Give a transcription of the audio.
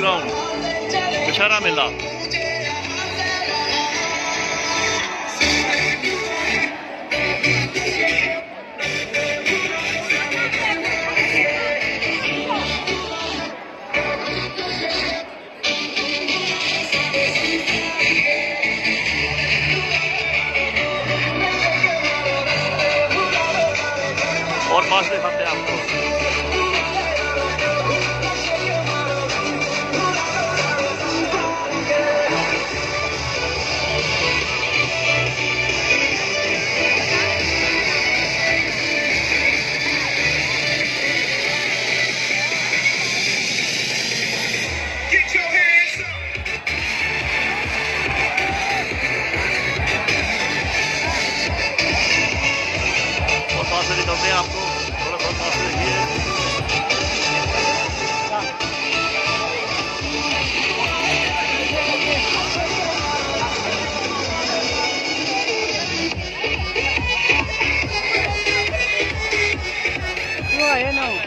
दशहरा मेला और पास दिखाते हैं आपको aí não.